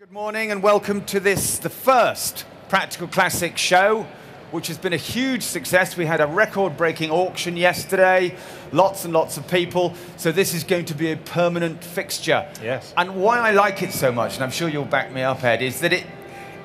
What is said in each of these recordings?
Good morning and welcome to this, the first Practical Classic show, which has been a huge success. We had a record breaking auction yesterday, lots and lots of people. So this is going to be a permanent fixture. Yes. And why I like it so much, and I'm sure you'll back me up, Ed, is that it,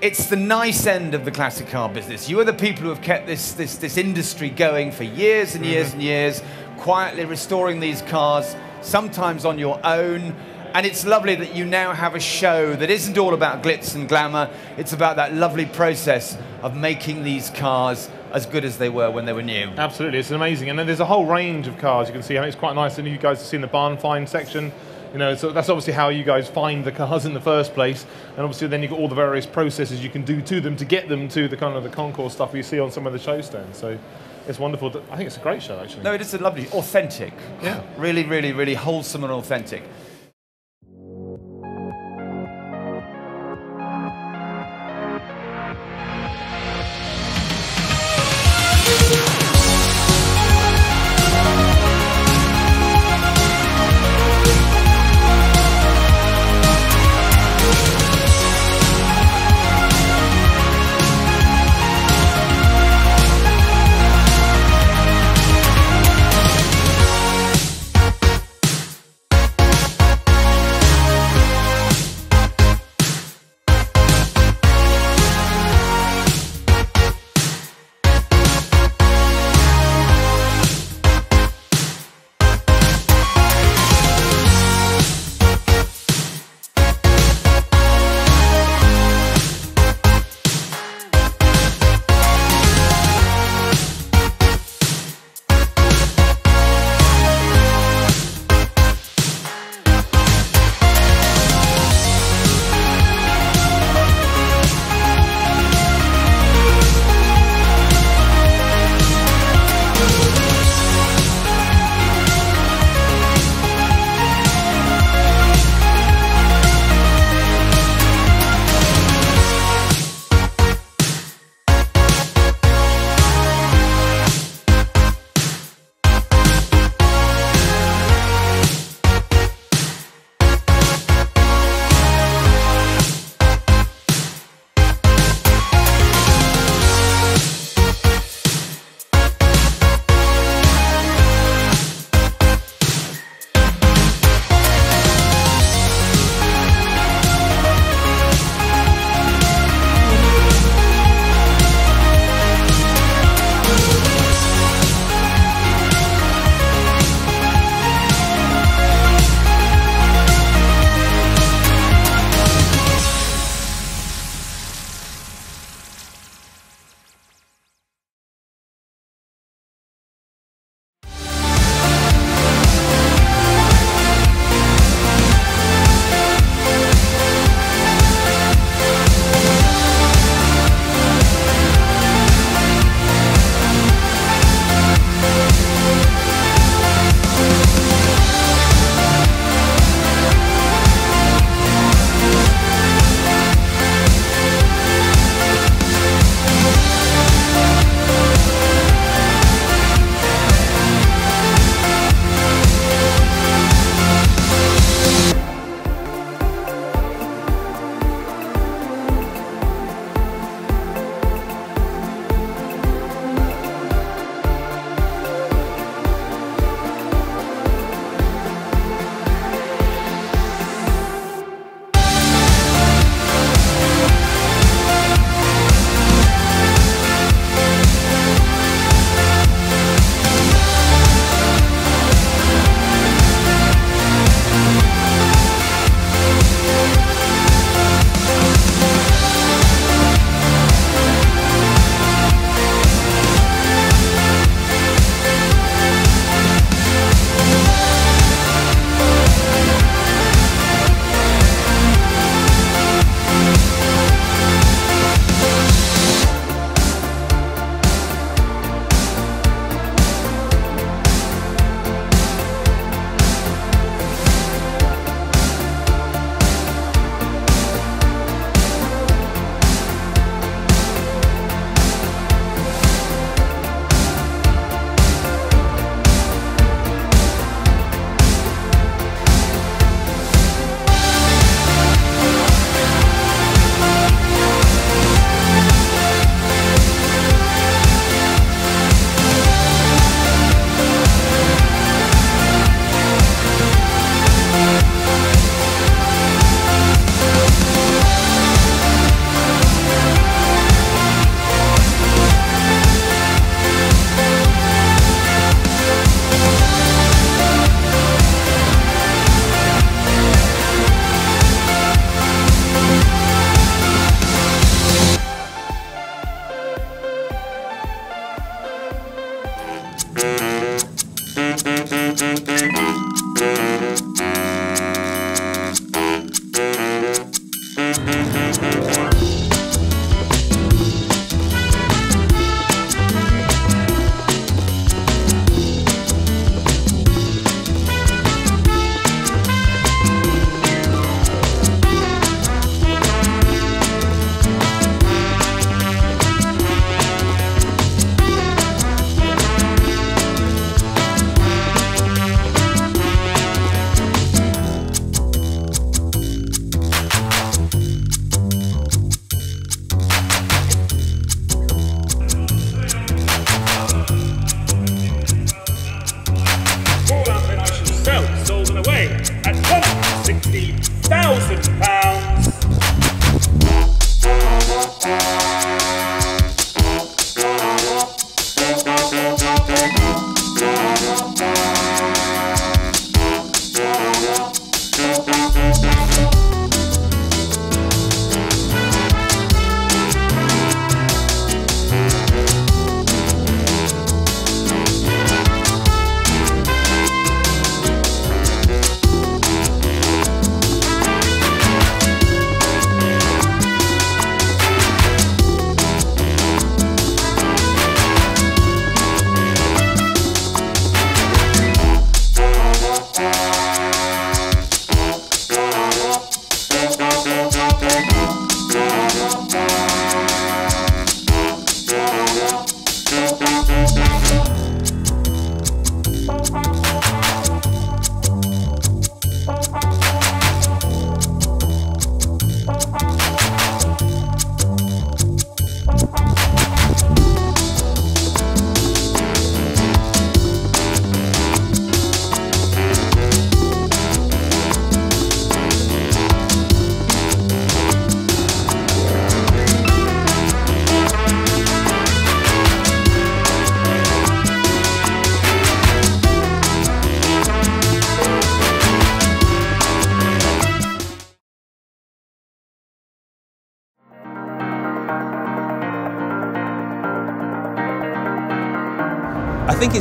it's the nice end of the classic car business. You are the people who have kept this, this, this industry going for years and years mm-hmm. and years, quietly restoring these cars, sometimes on your own. And it's lovely that you now have a show that isn't all about glitz and glamour. It's about that lovely process of making these cars as good as they were when they were new. Absolutely, it's amazing. And then there's a whole range of cars you can see. I mean, it's quite nice. And you guys have seen the barn find section. You know, so that's obviously how you guys find the cars in the first place. And obviously, then you've got all the various processes you can do to them to get them to the kind of the concours stuff you see on some of the show stands. So it's wonderful. I think it's a great show, actually. No, it is a lovely, authentic. Yeah. Really, really, really wholesome and authentic.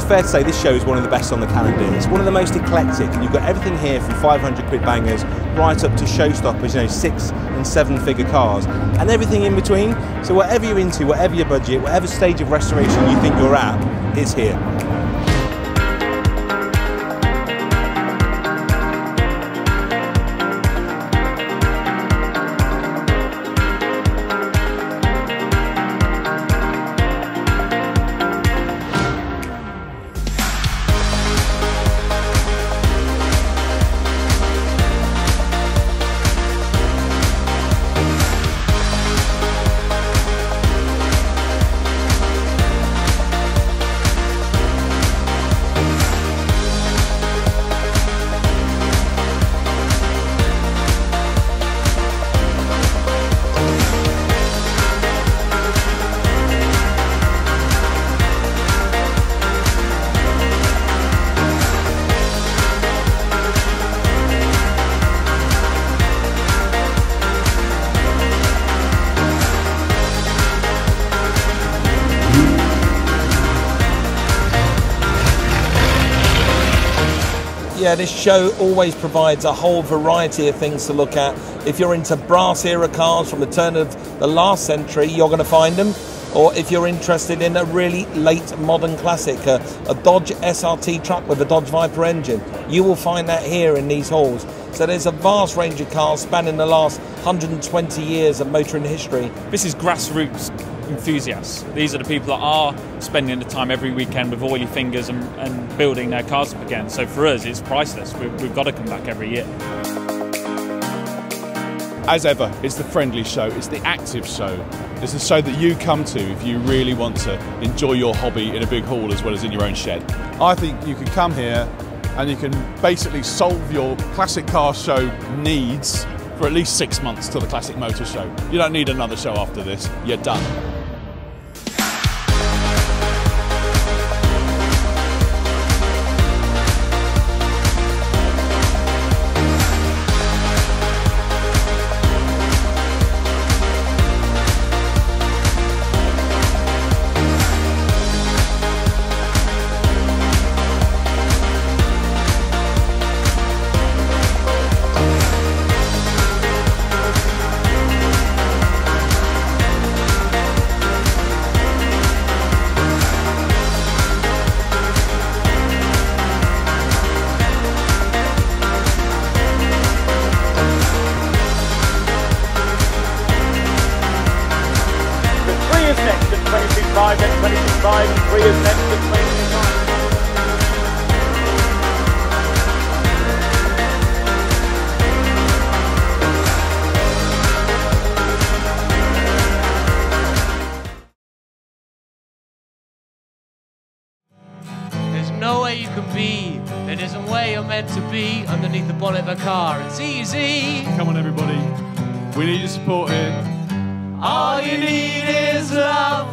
Fair to say this show is one of the best on the calendar. It's one of the most eclectic, and you've got everything here from 500 quid bangers right up to showstoppers, you know, six and seven figure cars, and everything in between. So, whatever you're into, whatever your budget, whatever stage of restoration you think you're at, it's here. Yeah, this show always provides a whole variety of things to look at. If you're into brass era cars from the turn of the last century, you're going to find them. Or if you're interested in a really late modern classic, a, a Dodge SRT truck with a Dodge Viper engine, you will find that here in these halls. So there's a vast range of cars spanning the last 120 years of motoring history. This is grassroots enthusiasts. These are the people that are spending the time every weekend with oily fingers and, and building their cars up again. So for us, it's priceless. We've, we've got to come back every year. As ever, it's the friendly show, it's the active show. It's the show that you come to if you really want to enjoy your hobby in a big hall as well as in your own shed. I think you can come here and you can basically solve your classic car show needs for at least six months till the Classic Motor Show. You don't need another show after this, you're done. You're meant to be underneath the bonnet of a car. It's easy. Come on, everybody. We need your support here. All you need is love.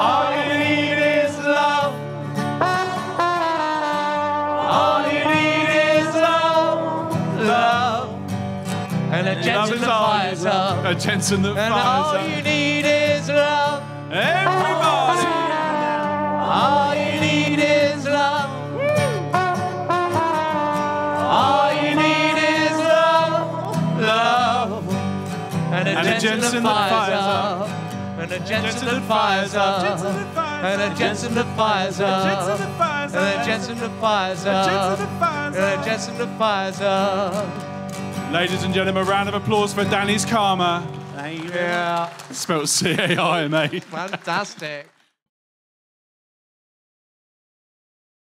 All you need is love. All you need is love. Love. And a Jensen that fires up. A Jensen that And fires all you need is love. Everybody. And a And a Jensen Jensen that fires fires up. And a Jensen that fires up. And a Jensen that fires up. And a Jensen that fires up. And a Jensen that fires up. Ladies and gentlemen, a round of applause for Danny's Karma. Thank you. Yeah. Spelled C A I M A. Fantastic.